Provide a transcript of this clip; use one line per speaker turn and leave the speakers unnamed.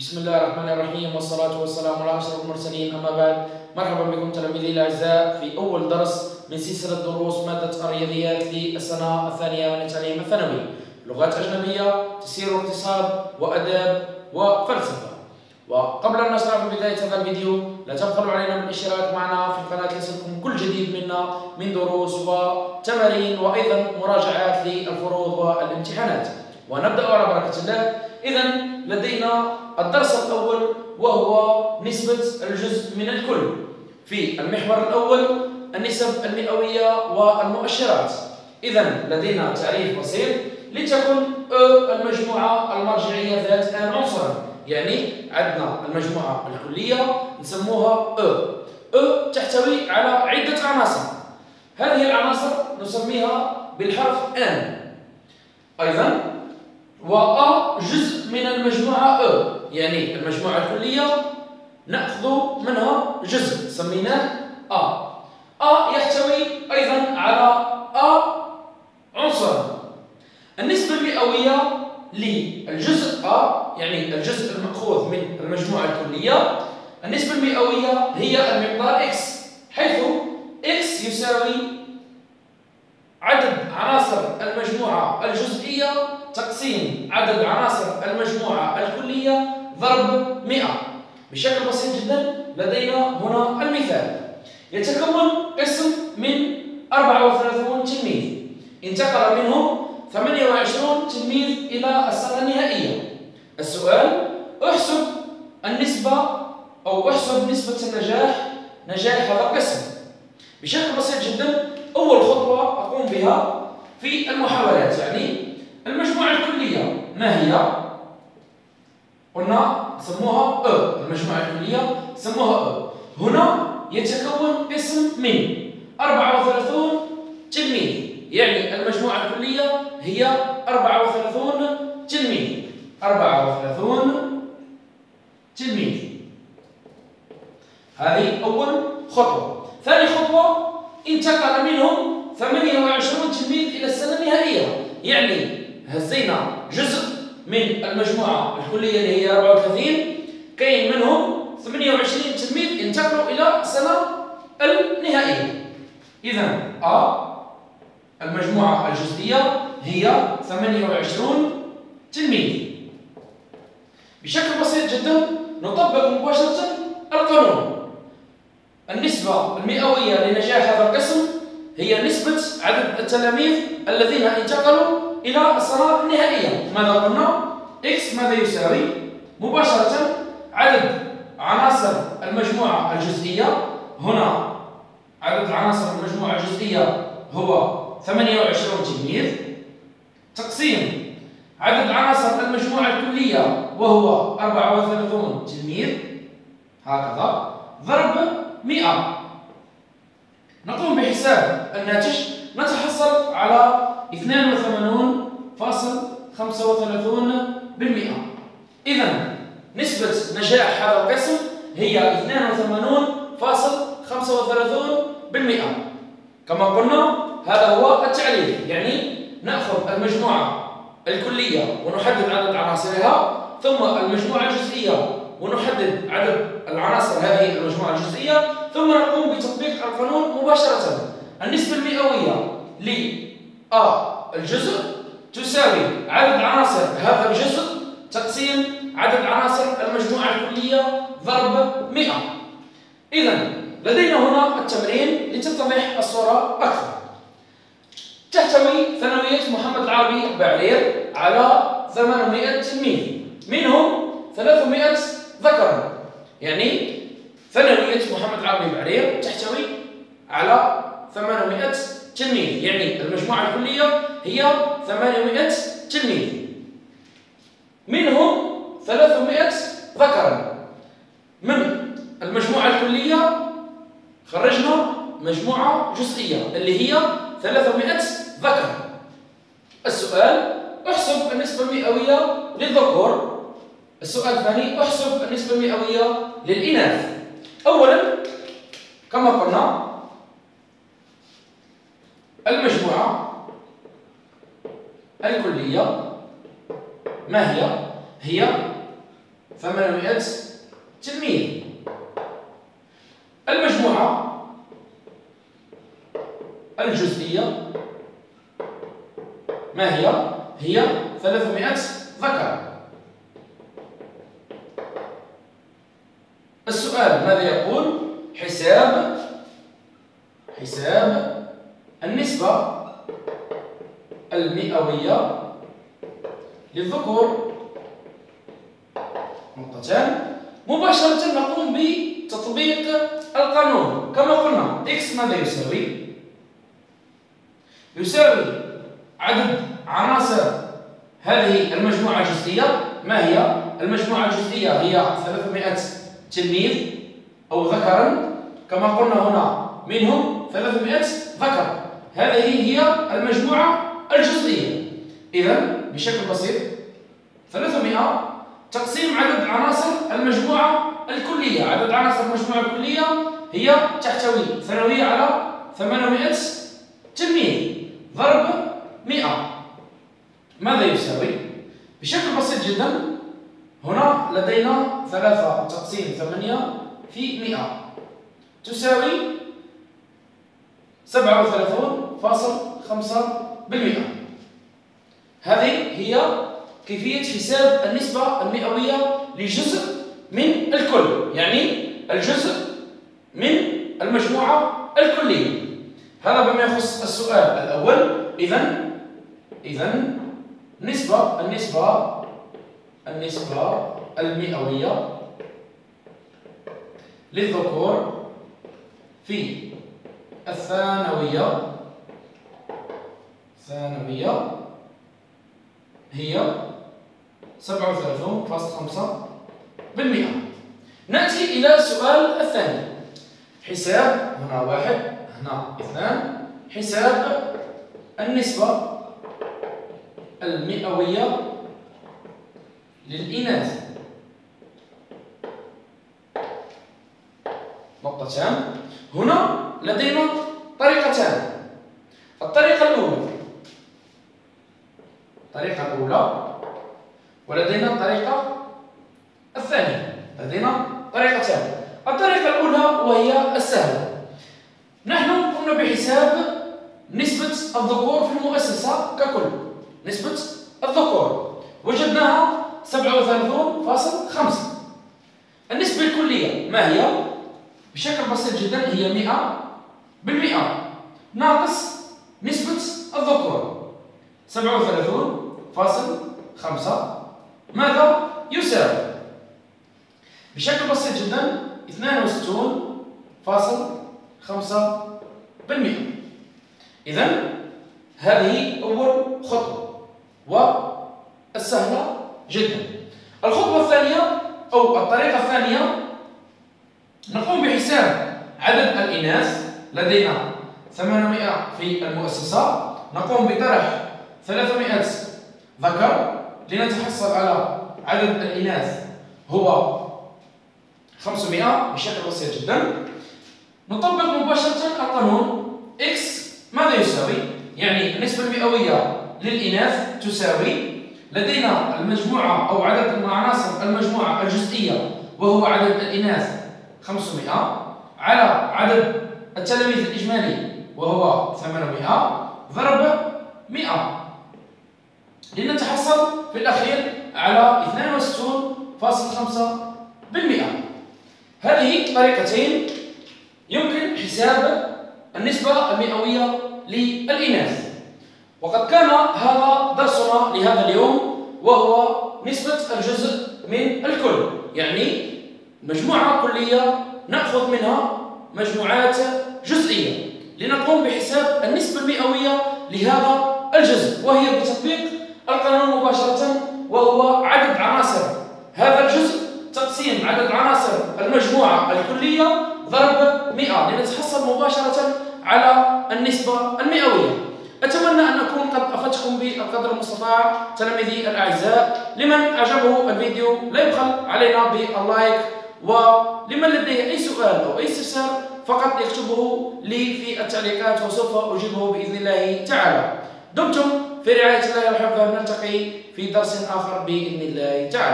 بسم الله الرحمن الرحيم والصلاة والسلام على أشرف المرسلين أما بعد. مرحبا بكم تلاميذي الأعزاء في أول درس من سلسلة دروس مادة الرياضيات للسنة الثانية من التعليم الثانوي. لغات أجنبية تسير واقتصاد وأداب وفلسفة. وقبل أن نشرع في بداية هذا الفيديو لا تبخلوا علينا بالاشتراك معنا في القناة ليصلكم كل جديد منا من دروس وتمارين وأيضا مراجعات للفروض والامتحانات. ونبدأ على بركة الله. إذا لدينا الدرس الأول وهو نسبة الجزء من الكل. في المحور الأول النسب المئوية والمؤشرات. إذا لدينا تعريف بسيط لتكن المجموعة المرجعية ذات آن عنصرا يعني عندنا المجموعة الكلية نسموها أ. أ تحتوي على عدة عناصر. هذه العناصر نسميها بالحرف آن. أيضا جزء من المجموعة أ يعني المجموعة الكلية نأخذ منها جزء سميناه أ. أ يحتوي أيضا على أ عنصر. النسبة المئوية للجزء أ يعني الجزء المأخوذ من المجموعة الكلية النسبة المئوية هي المقدار x حيث x يساوي عدد عناصر المجموعة الجزئية تقسيم عدد عناصر المجموعة الكلية ضرب 100 بشكل بسيط جدا لدينا هنا المثال. يتكون قسم من 34 تلميذ. انتقل منهم 28 تلميذ إلى السنة النهائية. السؤال احسب النسبة أو احسب نسبة النجاح نجاح هذا القسم. بشكل بسيط جدا أول خطوة أقوم بها في المحاولات يعني المجموعة الكلية ما هي؟ قلنا سموها أ المجموعة الكلية سموها أ. هنا يتكون قسم من؟ 34 تلميذ. يعني المجموعة الكلية هي 34 تلميذ. 34 تلميذ. هذه أول خطوة. ثاني خطوة انتقل منهم 28 تلميذ إلى السنة النهائية. يعني هزينا جزء من المجموعة الكلية اللي هي 34 كاين منهم 28 تلميذ انتقلوا إلى السنة النهائية. إذا أ المجموعة الجزئية هي 28 تلميذ. بشكل بسيط جدا نطبق مباشرة القانون. النسبة المئوية لنجاح هذا القسم هي نسبة عدد التلاميذ الذين انتقلوا إلى الصلاة النهائية ماذا قلنا؟ x ماذا يساوي؟ مباشرة عدد عناصر المجموعة الجزئية. هنا عدد عناصر المجموعة الجزئية هو 28 تلميذ تقسيم عدد عناصر المجموعة الكلية وهو 34 تلميذ هكذا ضرب 100 نقوم بحساب الناتج. نتحصل على 82.35 بالمئة؟ إذا نسبة نجاح هذا القسم هي 82.35 بالمئة. كما قلنا هذا هو التعريف يعني نأخذ المجموعة الكلية ونحدد عدد عناصرها ثم المجموعة الجزئية ونحدد عدد العناصر هذه المجموعة الجزئية ثم نقوم بتطبيق القانون مباشرة. النسبة المئوية ل A الجزء تساوي عدد عناصر هذا الجزء تقسيم عدد عناصر المجموعة الكلية ضرب 100 إذا لدينا هنا التمرين لتتضح الصورة أكثر. تحتوي ثانوية محمد العربي بعرير على 800 تلميذ. منهم 300 ذكرا يعني ثانوية محمد العربي بعرير تحتوي على 800 تلميذ. يعني المجموعة الكلية هي 800 تلميذ. منهم 300 ذكرا. من المجموعة الكلية خرجنا مجموعة جزئية اللي هي 300 ذكر. السؤال أحسب النسبة المئوية للذكور. السؤال الثاني أحسب النسبة المئوية للإناث. أولا كما قلنا المجموعة الكلية ما هي؟ هي 800 تلميذ المجموعة الجزئية ما هي؟ هي 300 ذكر السؤال ماذا يقول؟ حساب حساب النسبة المئوية للذكور نقطتان. مباشرة نقوم بتطبيق القانون. كما قلنا x ماذا يساوي؟ يساوي عدد عناصر هذه المجموعة الجزئية. ما هي؟ المجموعة الجزئية هي 300 تلميذ أو ذكرا. كما قلنا هنا منهم 300 ذكر. هذه هي المجموعة الجزئية. إذا بشكل بسيط 300 تقسيم عدد عناصر المجموعة الكلية. عدد عناصر المجموعة الكلية هي تحتوي ثانوية على 800 تلميذ. ضرب 100 ماذا يساوي؟ بشكل بسيط جدا هنا لدينا ثلاثة تقسيم ثمانية في مئة. تساوي سبعة وثلاثون فاصل خمسة بالمئة. هذه هي كيفية حساب النسبة المئوية لجزء من الكل يعني الجزء من المجموعة الكلية. هذا بما يخص السؤال الأول. إذا إذا نسبة النسبة النسبة المئوية للذكور في الثانوية ثانوية هي سبعة وثلاثون فاصل خمسة بالمئة. نأتي إلى السؤال الثاني. حساب هنا واحد هنا اثنان. حساب النسبة المئوية للإناث. نقطتان هنا لدينا طريقتان الطريقة الأولى الطريقة الأولى ولدينا الطريقة الثانية. لدينا طريقتان الطريقة الأولى وهي السهلة. نحن قمنا بحساب نسبة الذكور في المؤسسة ككل. نسبة الذكور. وجدناها 37.5 النسبة الكلية ما هي؟ بشكل بسيط جدا هي 100 بالمئة. ناقص نسبة الذكور. 37.5 ماذا يساوي؟ بشكل بسيط جدا 62.5 بالمئة. إذا هذه أول خطوة والسهلة جدا. الخطوة الثانية أو الطريقة الثانية نقوم بحساب عدد الإناث لدينا 800 في المؤسسة. نقوم بطرح 300 ذكر لنتحصل على عدد الإناث هو 500 بشكل بسيط جدا. نطبق مباشرة القانون x ماذا يساوي؟ يعني النسبة المئوية للإناث تساوي لدينا المجموعة أو عدد عناصر المجموعة الجزئية وهو عدد الإناث 500 على عدد التلاميذ الإجمالي وهو 800 ضرب 100 لنتحصل في الأخير على 62.5 بالمئة. هذه طريقتين يمكن حساب النسبة المئوية للإناث. وقد كان هذا درسنا لهذا اليوم وهو نسبة الجزء من الكل. يعني مجموعة كلية نأخذ منها مجموعات جزئية. لنقوم بحساب النسبة المئوية لهذا الجزء وهي بتطبيق القانون مباشرة وهو عدد عناصر. هذا الجزء تقسيم عدد عناصر المجموعة الكلية ضرب 100 لنتحصل مباشرة على النسبة المئوية. أتمنى أن أكون قد أفدتكم بالقدر المستطاع تلاميذي الأعزاء. لمن أعجبه الفيديو لا يبخل علينا باللايك. ولمن لديه أي سؤال أو أي استفسار فقط يكتبه لي في التعليقات وسوف أجيبه بإذن الله تعالى. دمتم في رعاية الله وحفظه نلتقي في درس آخر بإذن الله تعالى.